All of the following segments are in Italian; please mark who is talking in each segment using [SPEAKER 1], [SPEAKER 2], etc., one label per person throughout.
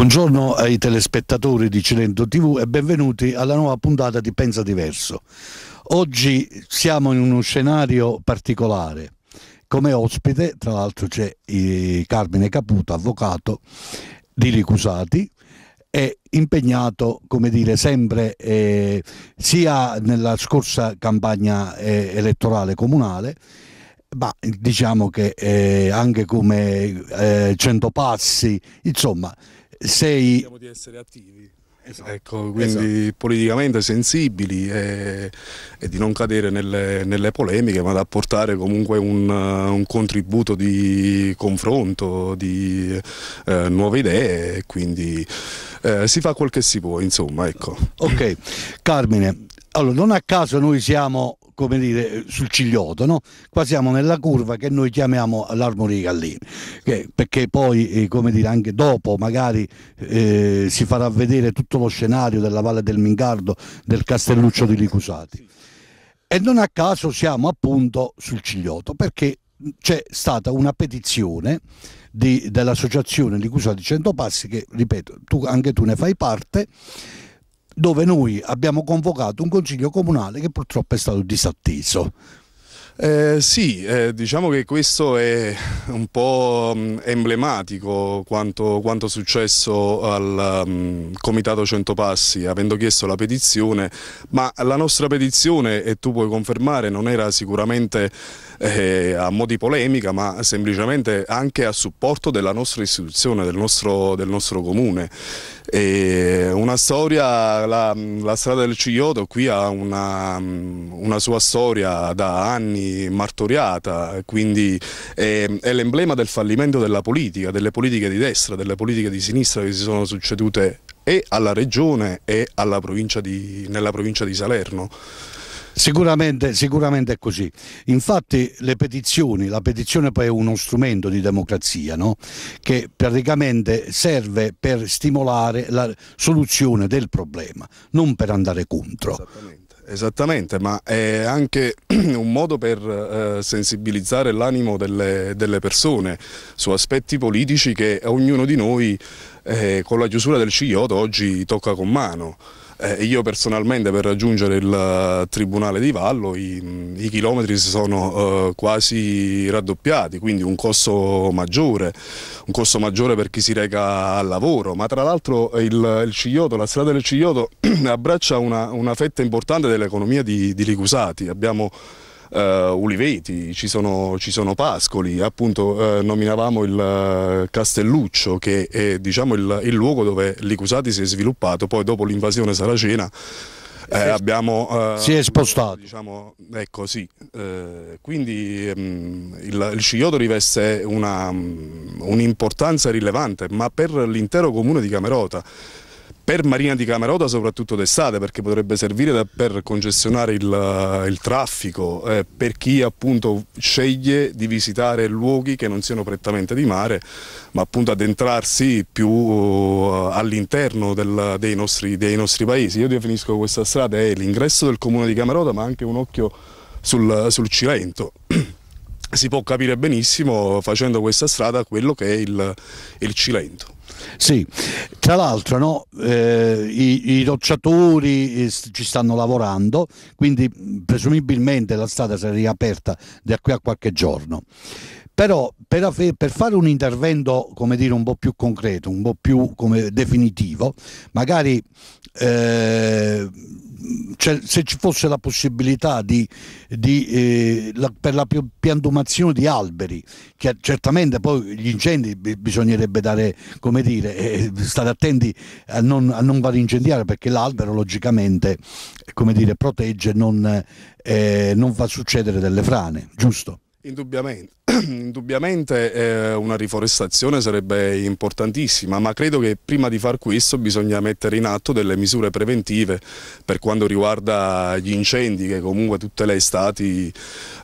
[SPEAKER 1] Buongiorno ai telespettatori di Cilento TV e benvenuti alla nuova puntata di Pensa Diverso. Oggi siamo in uno scenario particolare. Come ospite, tra l'altro, c'è Carmine Caputo, avvocato di Ricusati, è impegnato, come dire, sempre eh, sia nella scorsa campagna eh, elettorale comunale, ma diciamo che eh, anche come eh, Centopassi, insomma, sei...
[SPEAKER 2] Cerchiamo di essere attivi. Esatto. Ecco, quindi esatto. politicamente sensibili e, e, di non cadere nelle, nelle, polemiche, ma da apportare comunque un, un contributo di confronto, di eh, nuove idee e quindi eh, si fa quel che si può, insomma. Ecco.
[SPEAKER 1] Ok, Carmine, allora non a caso noi siamo come dire, sul ciglioto, no? Qua siamo nella curva che noi chiamiamo l'armonia Gallini, che, perché poi, eh, come dire, anche dopo magari eh, si farà vedere tutto lo scenario della Valle del Mingardo, del Castelluccio di Licusati. E non a caso siamo appunto sul ciglioto, perché c'è stata una petizione dell'associazione Licusati Centopassi, che ripeto, tu, anche tu ne fai parte, dove noi abbiamo convocato un consiglio comunale che purtroppo è stato disatteso.
[SPEAKER 2] Eh, sì, eh, diciamo che questo è un po' mm, emblematico quanto, quanto successo al um, Comitato Centopassi, avendo chiesto la petizione, ma la nostra petizione, e tu puoi confermare, non era sicuramente eh, a mo' di polemica, ma semplicemente anche a supporto della nostra istituzione, del nostro, del nostro comune. E una storia, la, la, strada del Ciglioto qui ha una, una, sua storia da anni martoriata, quindi è, è l'emblema del fallimento della politica, delle politiche di destra, delle politiche di sinistra che si sono succedute e alla regione e provincia di, nella provincia di Salerno.
[SPEAKER 1] Sicuramente, sicuramente, è così. Infatti le petizioni, la petizione poi è uno strumento di democrazia no? che praticamente serve per stimolare la soluzione del problema, non per andare contro.
[SPEAKER 2] Esattamente. Esattamente, ma è anche un modo per eh, sensibilizzare l'animo delle, delle, persone su aspetti politici che ognuno di noi eh, con la chiusura del Ciglioto oggi tocca con mano. Eh, io personalmente per raggiungere il uh, Tribunale di Vallo i, i chilometri si sono uh, quasi raddoppiati, quindi un costo maggiore, un costo maggiore per chi si reca al lavoro, ma tra l'altro il, il Ciglioto, la strada del Ciglioto abbraccia una, una fetta importante dell'economia di, di Licusati. Abbiamo uliveti, ci sono, ci sono, pascoli, appunto uh, nominavamo il uh, Castelluccio che è diciamo, il, il, luogo dove l'Icusati si è sviluppato, poi dopo l'invasione saracena eh, abbiamo,
[SPEAKER 1] si è spostato.
[SPEAKER 2] Diciamo, ecco sì, eh, quindi um, il, il Sciglioto riveste un'importanza un rilevante, ma per l'intero comune di Camerota per Marina di Camerota soprattutto d'estate perché potrebbe servire da, per congestionare il, il traffico, eh, per chi appunto sceglie di visitare luoghi che non siano prettamente di mare ma appunto addentrarsi più uh, all'interno dei, dei, nostri paesi. Io definisco questa strada è l'ingresso del comune di Camerota ma anche un occhio sul, sul Cilento si può capire benissimo facendo questa strada quello che è il, il Cilento.
[SPEAKER 1] Sì, tra l'altro no, eh, i, i, rocciatori eh, ci stanno lavorando, quindi presumibilmente la strada sarà riaperta da qui a qualche giorno. Però per, per fare un intervento come dire, un po' più concreto, un po' più definitivo, magari eh, cioè, se ci fosse la possibilità di, di, eh, la, per la piantumazione di alberi, che certamente poi gli incendi bisognerebbe dare, come dire, eh, stare attenti a non, a non far incendiare perché l'albero logicamente come dire, protegge non, eh, non fa succedere delle frane, giusto?
[SPEAKER 2] Indubbiamente. Indubbiamente eh, una riforestazione sarebbe importantissima, ma credo che prima di far questo bisogna mettere in atto delle misure preventive per quanto riguarda gli incendi che comunque tutte le estati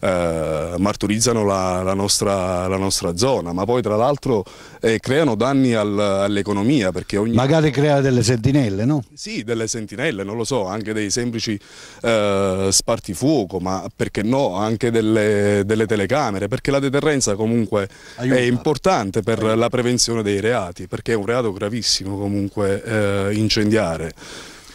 [SPEAKER 2] eh, martorizzano la, la, nostra, la, nostra, zona, ma poi tra l'altro eh, creano danni al, all'economia.
[SPEAKER 1] Ogni... Magari crea delle sentinelle, no?
[SPEAKER 2] Sì, delle sentinelle, non lo so, anche dei semplici eh, spartifuoco, ma perché no, anche delle, delle telecamere telecamere, perché la deterrenza comunque Aiuta. è importante per Aiuta. la prevenzione dei reati, perché è un reato gravissimo comunque eh, incendiare.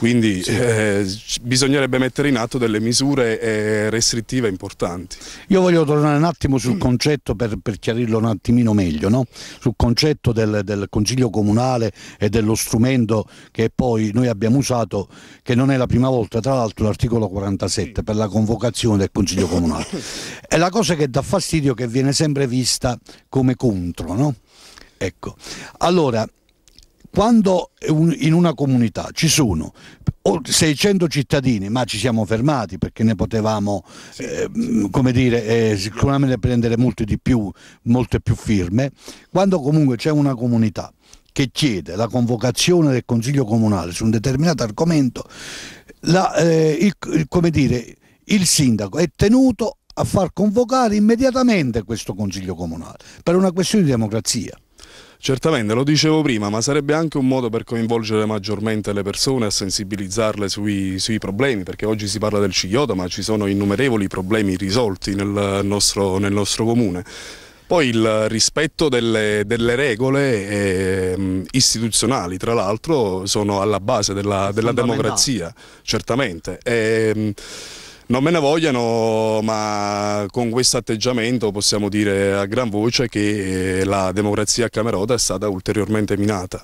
[SPEAKER 2] Quindi eh, bisognerebbe mettere in atto delle misure eh, restrittive importanti.
[SPEAKER 1] Io voglio tornare un attimo sul concetto per, per chiarirlo un attimino meglio, no? sul concetto del, del, Consiglio Comunale e dello strumento che poi noi abbiamo usato, che non è la prima volta, tra l'altro l'articolo 47 per la convocazione del Consiglio Comunale. È la cosa che dà fastidio che viene sempre vista come contro. No? Ecco, allora quando in una comunità ci sono 600 cittadini, ma ci siamo fermati perché ne potevamo, sì. eh, come dire, eh, sicuramente prendere molte di più, molte più firme, quando comunque c'è una comunità che chiede la convocazione del Consiglio Comunale su un determinato argomento, la, eh, il, come dire, il sindaco è tenuto a far convocare immediatamente questo Consiglio Comunale per una questione di democrazia.
[SPEAKER 2] Certamente, lo dicevo prima, ma sarebbe anche un modo per coinvolgere maggiormente le persone, a sensibilizzarle sui, sui problemi, perché oggi si parla del Cigliota, ma ci sono innumerevoli problemi risolti nel nostro, nel nostro comune. Poi il rispetto delle, delle regole eh, istituzionali, tra l'altro, sono alla base della, della democrazia, certamente. E, ehm, non me ne vogliano, ma con questo atteggiamento possiamo dire a gran voce che eh, la democrazia a Camerota è stata ulteriormente minata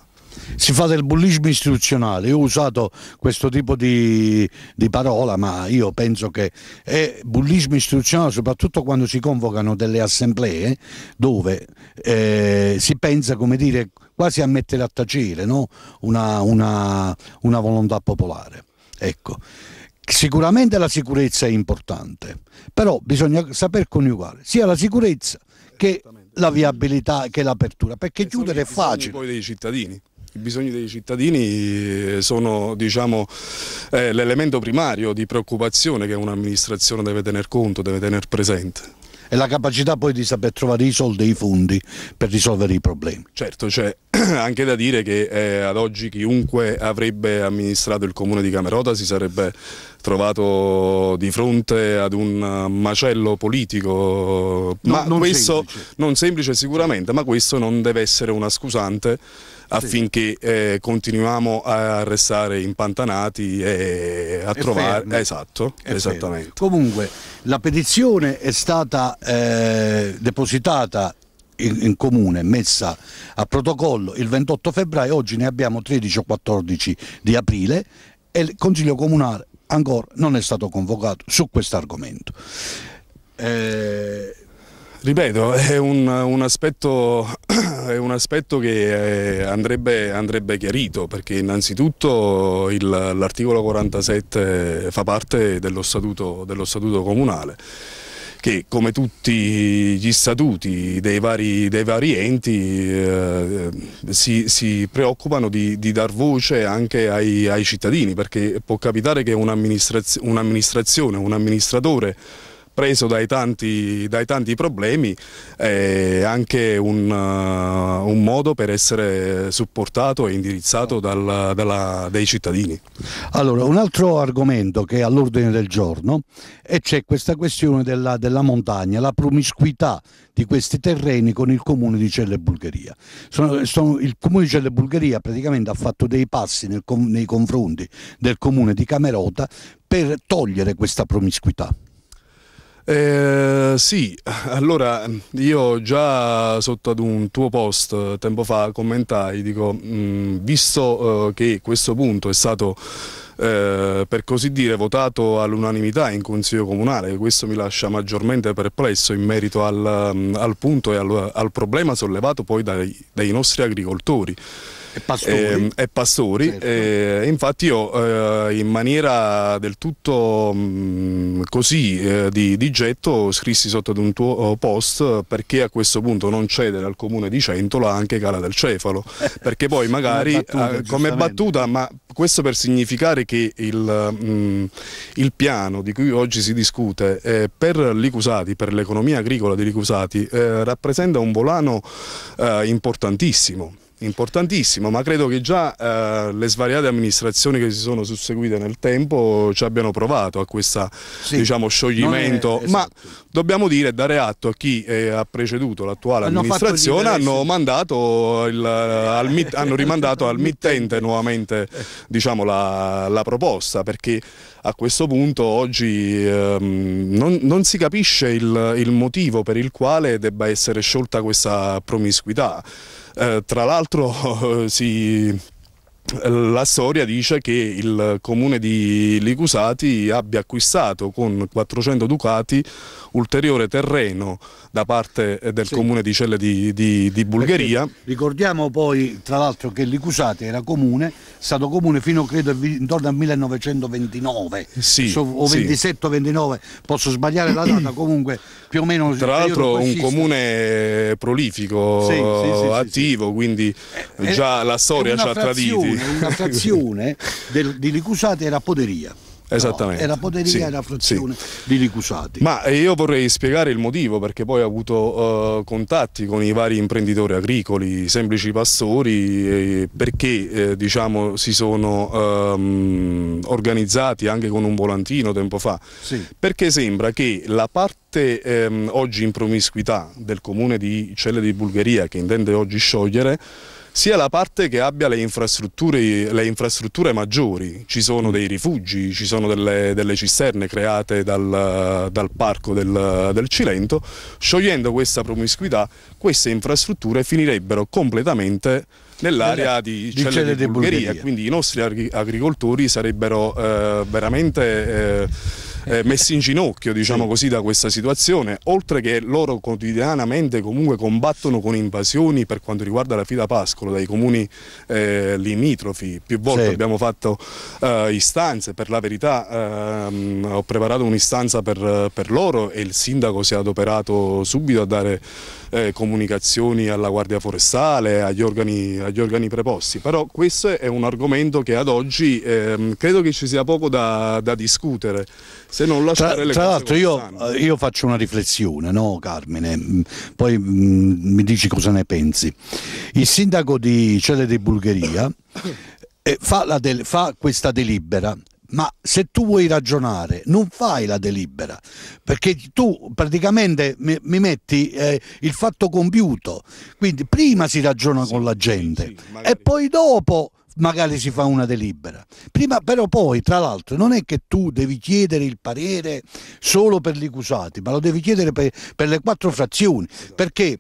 [SPEAKER 1] si fa del bullismo istituzionale. Io ho usato questo tipo di, di, parola, ma io penso che è bullismo istituzionale soprattutto quando si convocano delle assemblee dove eh, si pensa, come dire, quasi a mettere a tacere no? una, una, una volontà popolare. Ecco. Sicuramente la sicurezza è importante, però bisogna saper coniugare sia la sicurezza che la viabilità, che l'apertura, perché e chiudere è facile.
[SPEAKER 2] poi dei cittadini. I bisogni dei cittadini sono diciamo, eh, l'elemento primario di preoccupazione che un'amministrazione deve tener conto, deve tenere presente
[SPEAKER 1] e la capacità poi di saper trovare i soldi e i fondi per risolvere i problemi.
[SPEAKER 2] Certo, c'è anche da dire che eh, ad oggi chiunque avrebbe amministrato il comune di Camerota si sarebbe trovato di fronte ad un macello politico, no, ma non questo semplice. non semplice sicuramente, ma questo non deve essere una scusante affinché eh, continuiamo a restare impantanati e a e trovare... Fermi. Esatto, e esattamente.
[SPEAKER 1] Fermi. Comunque la petizione è stata eh, depositata in, in, comune, messa a protocollo il 28 febbraio, oggi ne abbiamo 13 o 14 di aprile e il Consiglio Comunale ancora non è stato convocato su questo argomento.
[SPEAKER 2] Eh, Ripeto, è un, un, aspetto, è un aspetto, che eh, andrebbe, andrebbe, chiarito perché innanzitutto l'articolo 47 fa parte dello statuto, dello statuto, comunale che come tutti gli statuti dei vari, dei vari enti eh, si, si, preoccupano di, di, dar voce anche ai, ai, cittadini perché può capitare che un'amministrazione, un, un amministratore preso dai tanti, dai tanti problemi è anche un, uh, un, modo per essere supportato e indirizzato dal, dalla, dai cittadini.
[SPEAKER 1] Allora, un altro argomento che è all'ordine del giorno e c'è questa questione della, della, montagna, la promiscuità di questi terreni con il comune di Celle Bulgaria. Sono, sono, il comune di Celle Bulgaria praticamente ha fatto dei passi nel, nei confronti del comune di Camerota per togliere questa promiscuità.
[SPEAKER 2] Eh, sì, allora io già sotto ad un tuo post tempo fa commentai, dico, mh, mm, visto eh, che questo punto è stato eh, per così dire votato all'unanimità in Consiglio Comunale, questo mi lascia maggiormente perplesso in merito al, mm, al punto e al, al, problema sollevato poi dai, dai nostri agricoltori
[SPEAKER 1] e pastori. Eh,
[SPEAKER 2] e pastori. Certo. Eh, infatti io eh, in maniera del tutto mh, mm, così eh, di, di, getto scrissi sotto ad un tuo post perché a questo punto non cedere al comune di Centola anche Cala del Cefalo, perché poi magari battuta, eh, come battuta, ma questo per significare che il, mh, mm, il, piano di cui oggi si discute eh, per Licusati, per l'economia agricola di Licusati, rappresenta un volano importantissimo importantissimo, ma credo che già eh, le svariate amministrazioni che si sono susseguite nel tempo ci abbiano provato a questo sì, diciamo, scioglimento, è, esatto. ma dobbiamo dire dare atto a chi eh, ha preceduto l'attuale amministrazione hanno, il, al, hanno, rimandato al mittente nuovamente diciamo, la, la, proposta perché a questo punto oggi ehm, non, non, si capisce il, il motivo per il quale debba essere sciolta questa promiscuità. Eh, tra l'altro si la storia dice che il comune di Licusati abbia acquistato con 400 ducati ulteriore terreno da parte del sì. comune di Celle di, di, di Bulgaria. Perché
[SPEAKER 1] ricordiamo poi tra l'altro che Licusati era comune, stato comune fino credo intorno al 1929 sì, o 27 o 29, posso sbagliare la data, comunque più o meno...
[SPEAKER 2] Tra l'altro un comune prolifico, attivo, quindi eh, già la storia ci ha traditi
[SPEAKER 1] una frazione del, di Licusati era Poderia.
[SPEAKER 2] Esattamente.
[SPEAKER 1] No, era Poderia, sì, era frazione sì. di Ricusati.
[SPEAKER 2] Ma io vorrei spiegare il motivo perché poi ho avuto uh, contatti con i vari imprenditori agricoli, semplici pastori, eh, perché eh, diciamo, si sono um, organizzati anche con un volantino tempo fa. Sì. Perché sembra che la parte ehm, oggi in promiscuità del comune di Celle di Bulgaria che intende oggi sciogliere sia la parte che abbia le infrastrutture, le infrastrutture maggiori, ci sono dei rifugi, ci sono delle, delle cisterne create dal, dal parco del, del, Cilento, sciogliendo questa promiscuità queste infrastrutture finirebbero completamente nell'area di, di Celle di Bulgaria, Bulgaria, quindi i nostri agricoltori sarebbero eh, veramente... Eh, eh, messi in ginocchio diciamo sì. così da questa situazione oltre che loro quotidianamente comunque combattono con invasioni per quanto riguarda la Fida Pascolo dai comuni eh, limitrofi più volte sì. abbiamo fatto eh, istanze per la verità ehm, ho preparato un'istanza per, per loro e il sindaco si è adoperato subito a dare eh, comunicazioni alla Guardia Forestale, agli organi, agli organi, preposti, però questo è un argomento che ad oggi ehm, credo che ci sia poco da, da discutere, se non lasciare tra, Tra
[SPEAKER 1] l'altro io, io, faccio una riflessione, no Carmine, mm, poi mh, mm, mi dici cosa ne pensi. Il sindaco di Cele di Bulgaria eh, fa, fa questa delibera ma se tu vuoi ragionare non fai la delibera perché tu praticamente mi, mi metti eh, il fatto compiuto. Quindi prima si ragiona sì, con la gente sì, e poi dopo magari si fa una delibera. Prima però poi tra l'altro non è che tu devi chiedere il parere solo per gli accusati ma lo devi chiedere per, per le quattro frazioni. Perché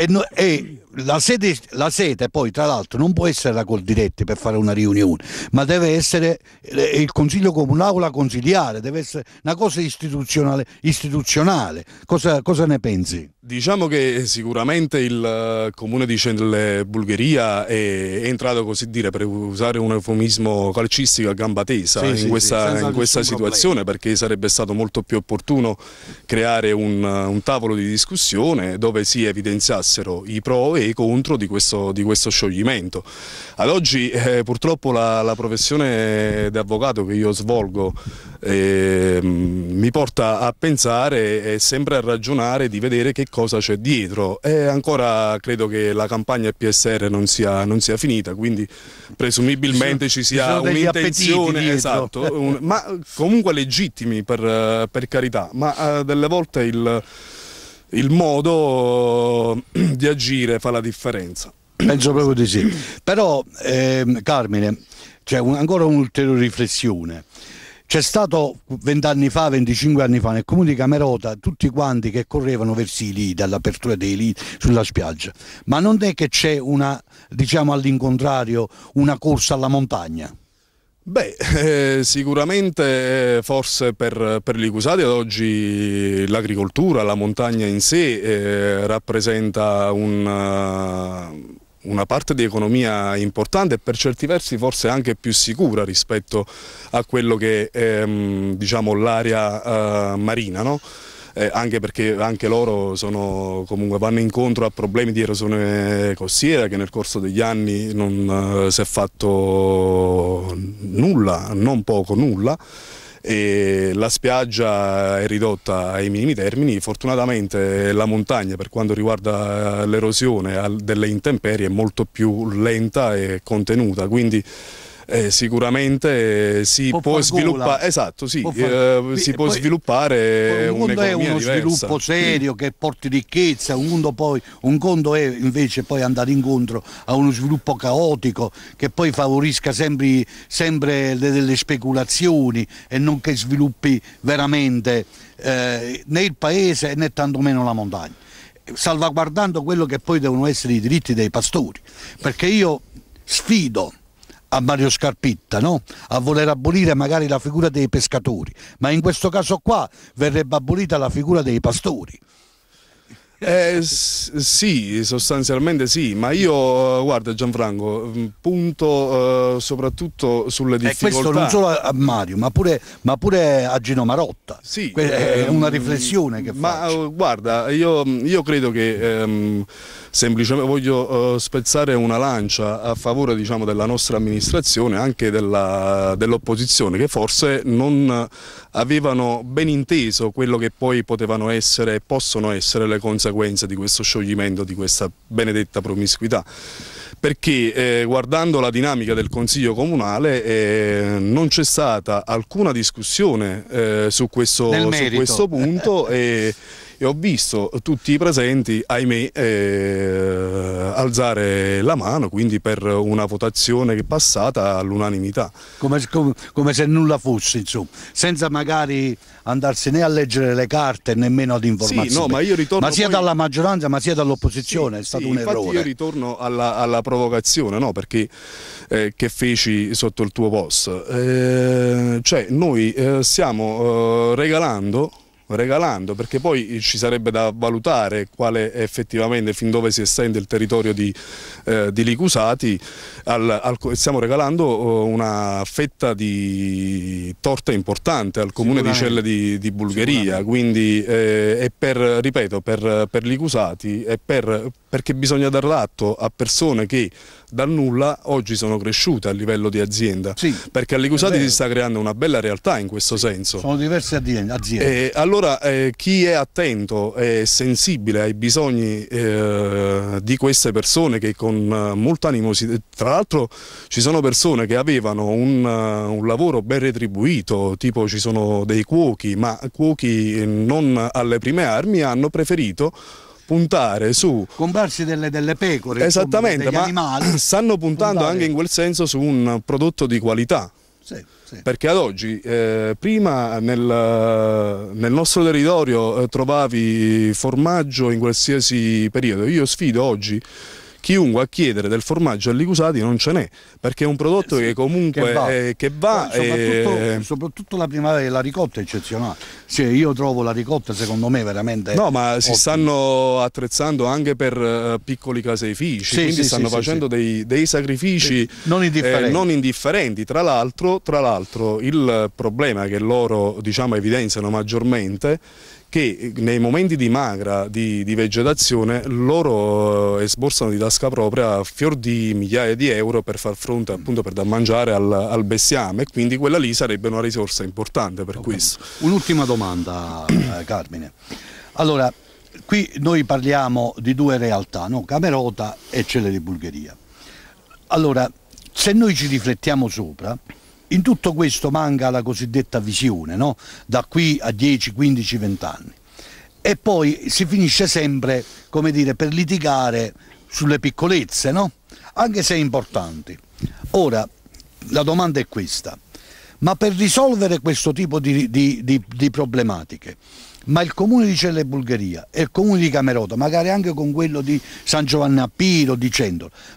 [SPEAKER 1] e, e la, sede, la, sede, poi tra l'altro non può essere la Coldiretti per fare una riunione, ma deve essere eh, il Consiglio Comunale consigliare, deve essere una cosa istituzionale. istituzionale. Cosa, cosa, ne pensi?
[SPEAKER 2] Diciamo che sicuramente il eh, comune di Celle Bulgaria è, entrato così dire per usare un eufemismo calcistico a gamba tesa sì, in, sì, questa, sì, in questa situazione problema. perché sarebbe stato molto più opportuno creare un, un tavolo di discussione dove si evidenziasse valutassero i pro e i contro di questo, di questo scioglimento. Ad oggi eh, purtroppo la, la professione di avvocato che io svolgo eh, mi porta a pensare e sempre a ragionare di vedere che cosa c'è dietro. E ancora credo che la campagna PSR non sia, non sia finita quindi presumibilmente ci, ci sia un'intenzione esatto, un, ma comunque legittimi per, per carità. Ma uh, delle volte il il modo di agire fa la differenza.
[SPEAKER 1] Penso proprio di sì. Però, eh, Carmine, c'è un, ancora un'ulteriore riflessione. C'è stato 20 anni fa, 25 anni fa, nel comune di Camerota, tutti quanti che correvano verso i lidi, all'apertura dei lidi sulla spiaggia. Ma non è che c'è una, diciamo all'incontrario, una corsa alla montagna?
[SPEAKER 2] Beh, eh, sicuramente eh, forse per, per gli accusati ad oggi l'agricoltura, la montagna in sé eh, rappresenta una, una parte di economia importante e per certi versi forse anche più sicura rispetto a quello che è ehm, diciamo, l'area eh, marina. No? Eh, anche perché anche loro sono, comunque, vanno incontro a problemi di erosione costiera che nel corso degli anni non uh, si è fatto nulla, non poco nulla. E la spiaggia è ridotta ai minimi termini, fortunatamente la montagna per quanto riguarda l'erosione delle intemperie è molto più lenta e contenuta, quindi eh, sicuramente si può, può sviluppare, esatto, sì, può eh, si può poi, sviluppare
[SPEAKER 1] un mondo
[SPEAKER 2] è
[SPEAKER 1] uno
[SPEAKER 2] diversa.
[SPEAKER 1] sviluppo serio che porti ricchezza, un, mondo poi, un conto è invece poi andare incontro a uno sviluppo caotico che poi favorisca sempre, sempre delle speculazioni e non che sviluppi veramente eh, né il paese né tantomeno la montagna. Salvaguardando quello che poi devono essere i diritti dei pastori perché io sfido a Mario Scarpitta no? a voler abolire magari la figura dei pescatori, ma in questo caso qua verrebbe abolita la figura dei pastori.
[SPEAKER 2] Eh, sì, sostanzialmente sì, ma io, guarda Gianfranco, mm, punto uh, soprattutto sulle difficoltà. E
[SPEAKER 1] questo non solo a Mario, ma pure, ma pure a Gino Marotta. Sì, è ehm, una riflessione che
[SPEAKER 2] ma,
[SPEAKER 1] faccio.
[SPEAKER 2] Ma guarda, io, io, credo che... Um, semplicemente voglio uh, spezzare una lancia a favore diciamo, della nostra amministrazione, anche dell'opposizione, dell che forse non avevano ben inteso quello che poi potevano essere e possono essere le conseguenze di questo scioglimento, di questa benedetta promiscuità. Perché eh, guardando la dinamica del Consiglio Comunale eh, non c'è stata alcuna discussione eh, su, questo, su, questo, punto e, e ho visto tutti i presenti, ahimè, eh, alzare la mano, quindi per una votazione passata all'unanimità.
[SPEAKER 1] Come, come, come, se nulla fosse, insomma, senza magari andarsi né a leggere le carte nemmeno ad informarsi.
[SPEAKER 2] Sì, no, ma,
[SPEAKER 1] ma, sia poi... dalla maggioranza ma sia dall'opposizione, sì, è stato sì, un errore.
[SPEAKER 2] io ritorno alla, alla provocazione, no? perché eh, che feci sotto il tuo post. Eh, cioè noi eh, stiamo eh, regalando regalando, perché poi ci sarebbe da valutare quale effettivamente, fin dove si estende il territorio di, eh, di Licusati, al, al, stiamo regalando oh, una fetta di torta importante al comune di Celle di, di Bulgaria, quindi eh, è per, ripeto, per, per Licusati e per, perché bisogna dar l'atto a persone che dal nulla oggi sono cresciute a livello di azienda, sì, perché a Licusati si sta creando una bella realtà in questo sì, senso.
[SPEAKER 1] Sono diverse aziende.
[SPEAKER 2] E allora eh, chi è attento e sensibile ai bisogni eh, di queste persone che con uh, molta animosità, tra l'altro ci sono persone che avevano un, uh, un, lavoro ben retribuito, tipo ci sono dei cuochi, ma cuochi non alle prime armi hanno preferito puntare su...
[SPEAKER 1] Comprarsi delle, delle pecore,
[SPEAKER 2] Esattamente,
[SPEAKER 1] insomma,
[SPEAKER 2] ma animali, stanno puntando puntare. anche in quel senso su un prodotto di qualità. Sì. Perché ad oggi, eh, prima nel, nel, nostro territorio eh, trovavi formaggio in qualsiasi periodo, io sfido oggi chiunque a chiedere del formaggio allicusati non ce n'è, perché è un prodotto eh sì, che comunque che va, è, che va
[SPEAKER 1] soprattutto, e... soprattutto, la primavera la ricotta è eccezionale. Cioè, io trovo la ricotta secondo me veramente
[SPEAKER 2] No, ma ottima. si stanno attrezzando anche per uh, piccoli caseifici, sì, quindi sì, stanno facendo dei, dei, sacrifici
[SPEAKER 1] non indifferenti.
[SPEAKER 2] Eh, non indifferenti. Tra l'altro il problema che loro diciamo, evidenziano maggiormente che nei momenti di magra, di, di vegetazione, loro eh, esborsano di tasca propria fior di migliaia di euro per far fronte appunto per dar mangiare al, al bestiame e quindi quella lì sarebbe una risorsa importante per okay. questo.
[SPEAKER 1] Un'ultima domanda eh, Carmine. Allora, qui noi parliamo di due realtà, no? Camerota e Celle di Bulgaria. Allora, se noi ci riflettiamo sopra, in tutto questo manca la cosiddetta visione, no? da qui a 10, 15, 20 anni. E poi si finisce sempre, dire, per litigare sulle piccolezze, no? anche se importanti. Ora, la domanda è questa, ma per risolvere questo tipo di, di, di, di problematiche, ma il comune di Celle Bulgaria e il comune di Camerota, magari anche con quello di San Giovanni a Piro, di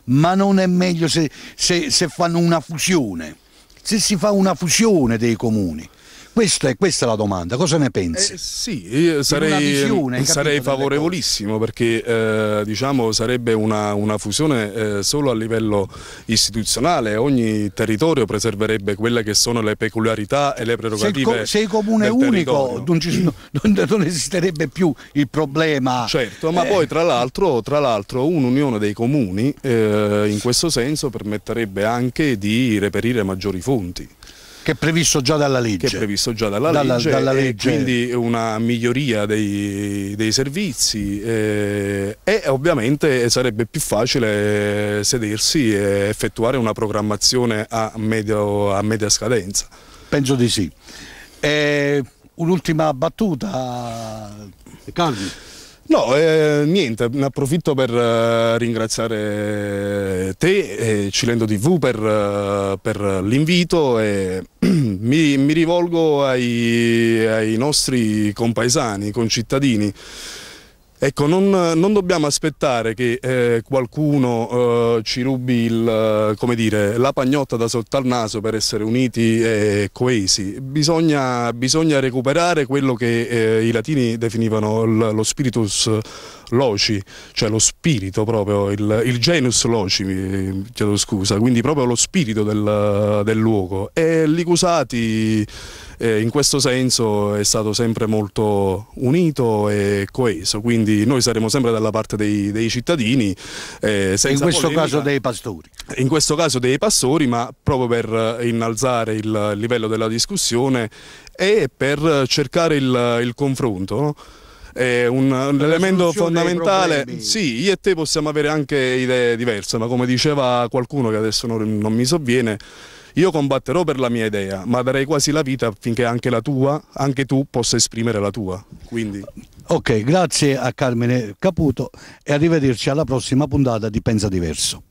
[SPEAKER 1] ma non è meglio se, se, se fanno una fusione? Se si fa una fusione dei comuni. Questa è, questa è, la domanda, cosa ne pensi?
[SPEAKER 2] Eh, sì, io sarei, visione, sarei favorevolissimo perché eh, diciamo, sarebbe una, una fusione eh, solo a livello istituzionale, ogni territorio preserverebbe quelle che sono le peculiarità e le prerogative.
[SPEAKER 1] Se il, se il comune è unico non, ci, non, non, esisterebbe più il problema.
[SPEAKER 2] Certo, ma poi tra l'altro un'unione dei comuni eh, in questo senso permetterebbe anche di reperire maggiori fonti
[SPEAKER 1] Che è previsto già dalla legge.
[SPEAKER 2] Che è previsto già dalla, dalla legge, dalla legge. quindi una miglioria dei, dei servizi eh, e ovviamente sarebbe più facile sedersi e effettuare una programmazione a, medio, a media scadenza.
[SPEAKER 1] Penso di sì. Eh, un'ultima battuta, Carmi.
[SPEAKER 2] No, eh, niente, ne approfitto per uh, ringraziare te e Cilendo TV per, uh, per l'invito e mi, mi, rivolgo ai, ai nostri compaesani, concittadini Ecco, non, non, dobbiamo aspettare che eh, qualcuno eh, ci rubi il, eh, dire, la pagnotta da sotto al naso per essere uniti e coesi. Bisogna, bisogna recuperare quello che eh, i latini definivano lo spiritus loci, cioè lo spirito proprio, il, il genus loci, chiedo scusa, quindi proprio lo spirito del, del luogo. E l'Icusati eh, in questo senso è stato sempre molto unito e coeso, quindi noi saremo sempre dalla parte dei, dei cittadini.
[SPEAKER 1] Eh, in questo polemica, caso dei pastori.
[SPEAKER 2] In questo caso dei pastori, ma proprio per innalzare il livello della discussione e per cercare il, il confronto. No? è un, un elemento fondamentale. Sì, io e te possiamo avere anche idee diverse, ma come diceva qualcuno che adesso non, non mi sovviene, io combatterò per la mia idea, ma darei quasi la vita affinché anche la tua, anche tu possa esprimere la tua. Quindi...
[SPEAKER 1] Ok, grazie a Carmine Caputo e arrivederci alla prossima puntata di Pensa Diverso.